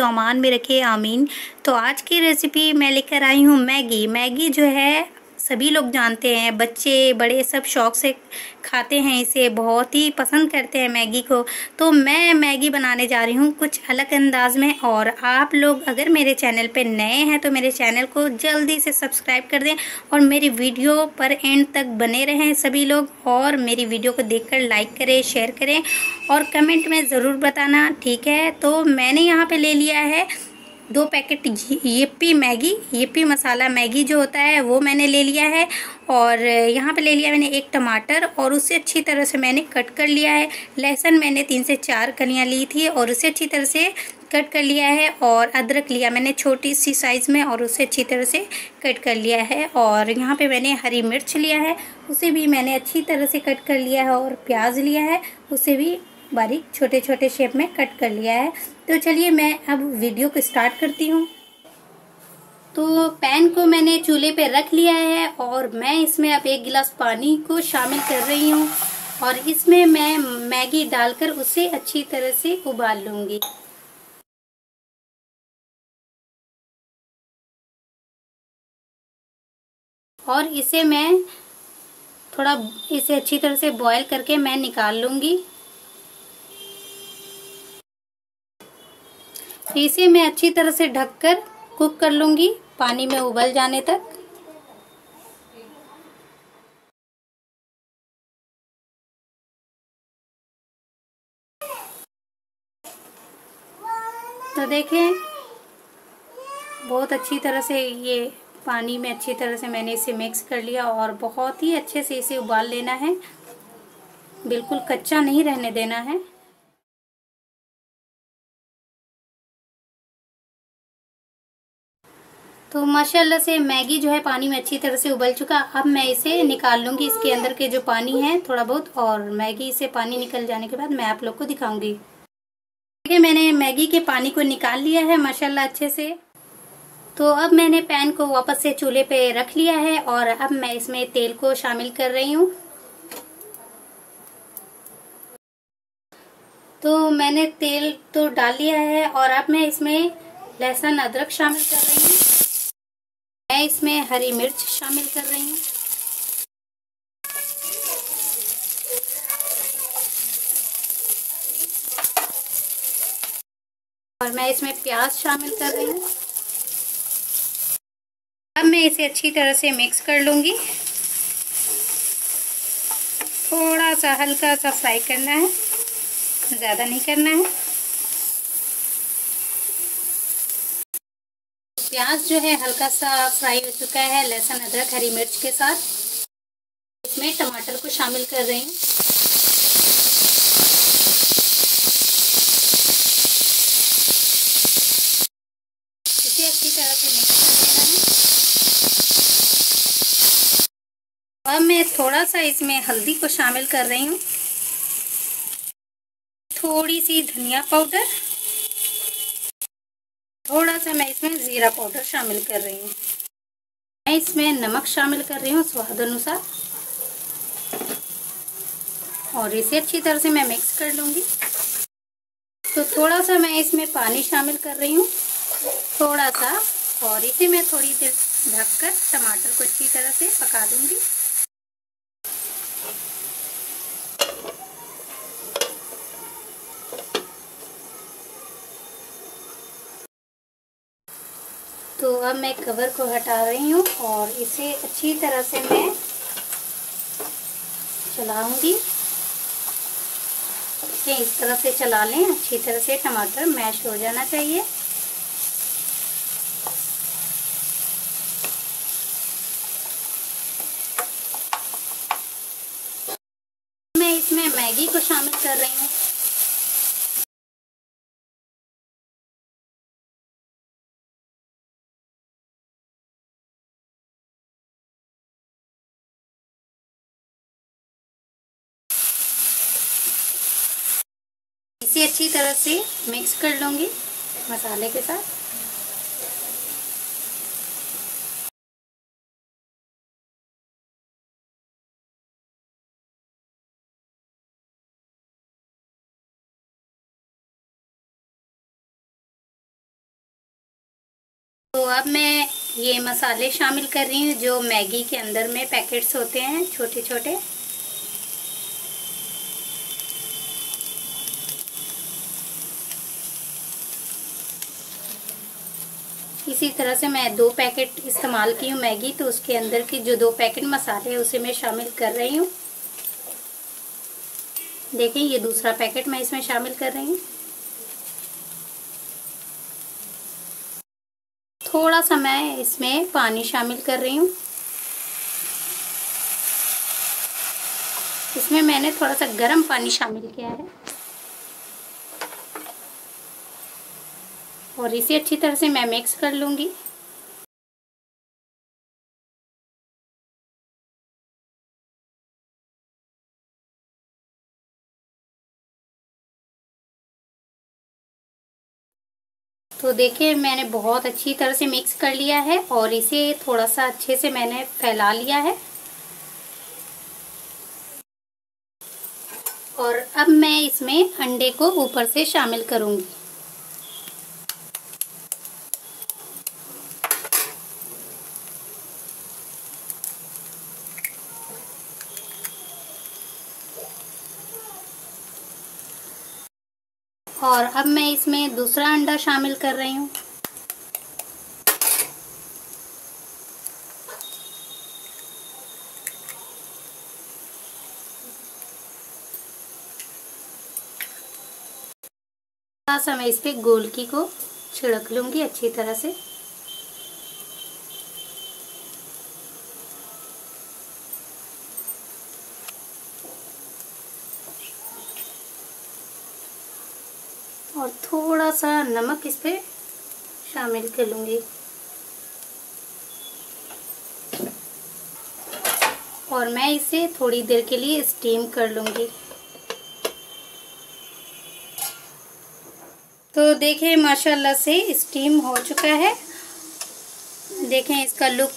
हिफ्ज़ अमान में रखे, आमीन। तो आज की रेसिपी मैं लेकर आई हूँ मैगी। मैगी जो है सभी लोग जानते हैं, बच्चे, बड़े सब शौक से खाते हैं इसे, बहुत ही पसंद करते हैं मैगी को। तो मैं मैगी बनाने जा रही हूँ कुछ अलग अंदाज में और आप लोग अगर मेरे चैनल पे नए हैं तो मेरे चैनल को जल्दी से सब्सक्राइब कर दें और मेरी वीडियो पर एंड तक बने रहें सभी लोग और मेरी वीडियो को देखकर लाइक करें, शेयर करें और कमेंट में ज़रूर बताना, ठीक है? तो मैंने यहाँ पर ले लिया है दो packet yippee Maggi yippee masala Maggi जो होता है, वो मैंने ले लिया है। और यहाँ पे ले लिया मैंने एक टमाटर और उसे अच्छी तरह से मैंने कट कर लिया है। लहसुन मैंने तीन से चार कलियाँ ली थी और उसे अच्छी तरह से कट कर लिया है और अदरक लिया मैंने छोटी सी साइज़ में और उसे अच्छी तरह से कट कर लिया है। और यहाँ पे मैंने हरी मिर्च लिया है, उसे भी मैंने अच्छी तरह से कट कर लिया है और प्याज लिया है, उसे भी बारीक छोटे छोटे शेप में कट कर लिया है। तो चलिए मैं अब वीडियो को स्टार्ट करती हूँ। तो पैन को मैंने चूल्हे पे रख लिया है और मैं इसमें अब एक गिलास पानी को शामिल कर रही हूँ और इसमें मैं मैगी डालकर उसे अच्छी तरह से उबाल लूँगी। और इसे मैं थोड़ा इसे अच्छी तरह से बॉईल करके मैं निकाल लूँगी। इसे मैं अच्छी तरह से ढककर कुक कर लूँगी। पानी में उबल जाने तक। तो देखें, बहुत अच्छी तरह से ये पानी में अच्छी तरह से मैंने इसे मिक्स कर लिया और बहुत ही अच्छे से इसे उबाल लेना है। बिल्कुल कच्चा नहीं रहने देना है। तो माशाल्लाह से मैगी जो है पानी में अच्छी तरह से उबल चुका। अब मैं इसे निकाल लूँगी, इसके अंदर के जो पानी है, थोड़ा बहुत, और मैगी से पानी निकल जाने के बाद मैं आप लोग को दिखाऊँगी। देखिए, मैंने मैगी के पानी को निकाल लिया है माशाल्लाह अच्छे से। तो अब मैंने पैन को वापस से चूल्हे पे रख लिया है, और अब मैं इसमें तेल को शामिल कर रही हूँ। तो मैंने तेल तो डाल लिया है, और अब मैं इसमें लहसुन अदरक शामिल कर रही हूँ। मैं इसमें हरी मिर्च शामिल कर रही हूँ। और मैं इसमें प्याज शामिल कर रही हूँ। अब मैं इसे अच्छी तरह से मिक्स कर लूँगी। थोड़ा सा हल्का सा फ्राई करना है, ज़्यादा नहीं करना है। प्याज जो है हल्का सा फ्राई हो चुका है, लहसुन, अदरक, हरी मिर्च के साथ। इसमें टमाटर को शामिल कर रही हूँ। इसे अच्छी तरह से मिक्स कर देना है। अब मैं थोड़ा सा इसमें हल्दी को शामिल कर रही हूँ। थोड़ी सी धनिया पाउडर। थोड़ा सा मैं इसमें ज़ीरा पाउडर शामिल कर रही हूँ। मैं इसमें नमक शामिल कर रही हूँ स्वाद अनुसार। और इसे अच्छी तरह से मैं मिक्स कर लूँगी। तो थोड़ा सा मैं इसमें पानी शामिल कर रही हूँ। थोड़ा सा और इसे मैं थोड़ी देर ढककर टमाटर को अच्छी तरह से पका दूँगी। अब मैं कवर को हटा रही हूँ और इसे अच्छी तरह से मैं चलाऊँगी। इसे इस तरह से चला लें, अच्छी तरह से टमाटर मैश हो जाना चाहिए। मैं इसमें मैगी को शामिल कर रही हूँ। इसे अच्छी तरह से मिक्स कर लूँगी मसाले के साथ। तो अब मैं ये मसाले शामिल कर रही हूँ जो मैगी के अंदर में पैकेट्स होते हैं छोटे छोटे इसी तरह से मैं दो पैकेट इस्तेमाल की हूँ मैगी तो उसके अंदर की जो दो पैकेट मसाले हैं, उसे मैं शामिल कर रही हूँ। देखें, ये दूसरा पैकेट मैं इसमें शामिल कर रही हूँ। थोड़ा सा मैं इसमें पानी शामिल कर रही हूँ। इसमें मैंने थोड़ा सा गर्म पानी शामिल किया है। और इसे अच्छी तरह से मैं मिक्स कर लूँगी। तो देखिए, मैंने बहुत अच्छी तरह से मिक्स कर लिया है और इसे थोड़ा सा अच्छे से मैंने फैला लिया है। और अब मैं इसमें अंडे को ऊपर से शामिल करूँगी। और अब मैं इसमें दूसरा अंडा शामिल कर रही हूँ। सा मैं इस पर गोलकी को छिड़क लूँगी अच्छी तरह से। और थोड़ा सा नमक इस पर शामिल कर लूँगी। और मैं इसे थोड़ी देर के लिए स्टीम कर लूँगी। तो देखें माशाल्लाह से स्टीम हो चुका है। देखें इसका लुक